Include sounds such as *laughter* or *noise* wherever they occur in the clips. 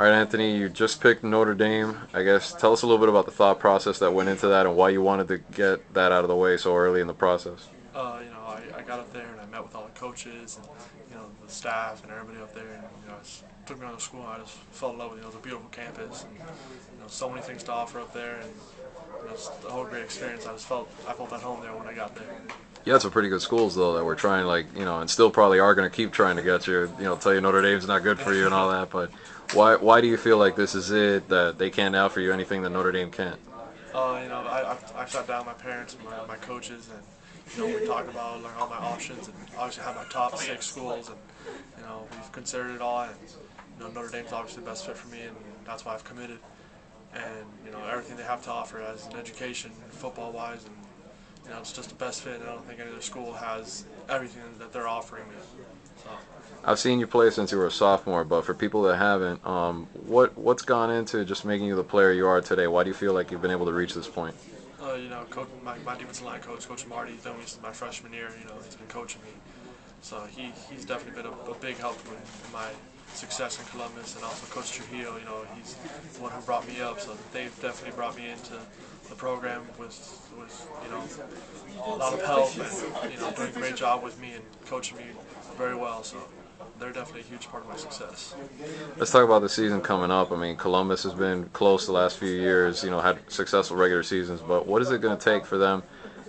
All right, Anthony, you just picked Notre Dame. I guess tell us a little bit about the thought process that went into that and why you wanted to get that out of the way so early in the process. Uh, you know, I, I got up there and I met with all the coaches and you know the staff and everybody up there, and you know, it took me around the school. And I just fell in love with you know, the beautiful campus. And, you know, so many things to offer up there, and you know, the whole great experience. I just felt I felt at home there when I got there. You had some pretty good schools though that were trying, like you know, and still probably are going to keep trying to get you. You know, tell you Notre Dame's not good for you and all that. But why why do you feel like this is it that they can't offer you anything that Notre Dame can't? Uh, you know, I, I, I sat down with my parents and my, my coaches, and you know, we talk about like all my options, and obviously have my top six schools, and you know, we've considered it all, and you know, Notre Dame's obviously the best fit for me, and that's why I've committed. And you know, everything they have to offer as an education, football-wise, and you know, it's just the best fit. And I don't think any other school has everything that they're offering me. So. I've seen you play since you were a sophomore, but for people that haven't, um, what what's gone into just making you the player you are today? Why do you feel like you've been able to reach this point? Uh, you know, coach, my, my defensive line coach, Coach Marty, he's done me since my freshman year. You know, he's been coaching me, so he, he's definitely been a, a big help in, in my success in Columbus, and also Coach Trujillo. You know, he's the one who brought me up, so they've definitely brought me into the program was with you know a lot of help and you know doing a great job with me and coaching me very well. So they're definitely a huge part of my success. Let's talk about the season coming up. I mean, Columbus has been close the last few years. You know, had successful regular seasons, but what is it going to take for them?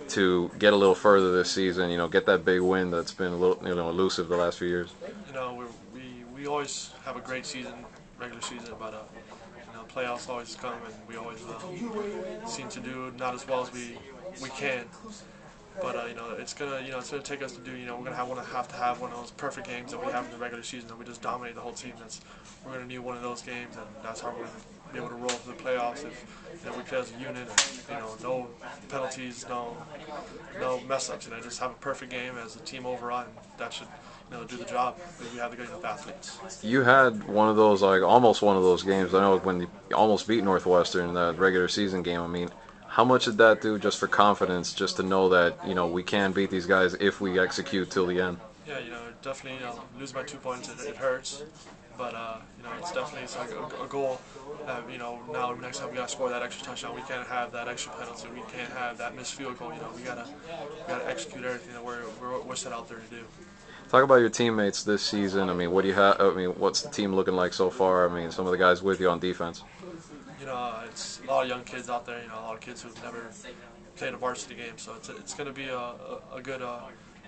to get a little further this season, you know, get that big win that's been a little, you know, elusive the last few years? You know, we we, we always have a great season, regular season, but uh, know, playoffs always come, and we always uh, seem to do not as well as we we can. But uh, you know, it's gonna you know it's gonna take us to do you know we're gonna have one have to have one of those perfect games that we have in the regular season that we just dominate the whole team. That's we're gonna need one of those games, and that's how we're gonna be able to roll through the playoffs if you know we play as a unit. And, you know, no penalties, no no mess ups. You know, just have a perfect game as a team overall, and that should know, do the job we have the good enough athletes. You had one of those, like almost one of those games. I know when you almost beat Northwestern in that regular season game. I mean, how much did that do just for confidence, just to know that you know we can beat these guys if we execute till the end? Yeah, you know, definitely you know, lose by two points, it, it hurts, but uh, you know, it's definitely it's like a, a goal. Uh, you know, now next time we gotta score that extra touchdown, we can't have that extra penalty, we can't have that missed field goal. You know, we gotta we gotta execute everything that we're, we're, we're set out there to do. Talk about your teammates this season. I mean, what do you have? I mean, what's the team looking like so far? I mean, some of the guys with you on defense you know, it's a lot of young kids out there. You know, a lot of kids who've never played a varsity game. So it's, it's going to be a, a, a good uh,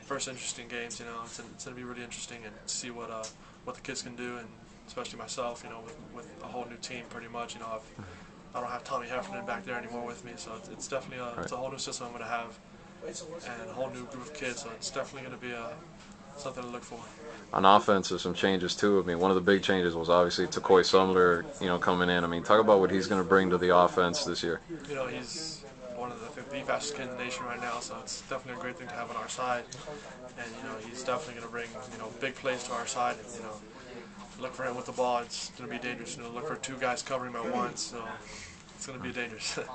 first interesting games. You know, it's, it's going to be really interesting and see what uh, what the kids can do, and especially myself. You know, with, with a whole new team, pretty much. You know, I've, I don't have Tommy Heffernan back there anymore with me, so it's, it's definitely a, it's a whole new system I'm going to have, and a whole new group of kids. So it's definitely going to be a something to look for. On offense, there's some changes too. I mean, one of the big changes was obviously Tacoi Sumler, you know, coming in. I mean, talk about what he's going to bring to the offense this year. You know, he's one of the, the fastest kids in the nation right now, so it's definitely a great thing to have on our side. And you know, he's definitely going to bring you know big plays to our side. And, you know, look for him with the ball. It's going to be dangerous. You know, look for two guys covering him at once. So it's going to be dangerous. *laughs*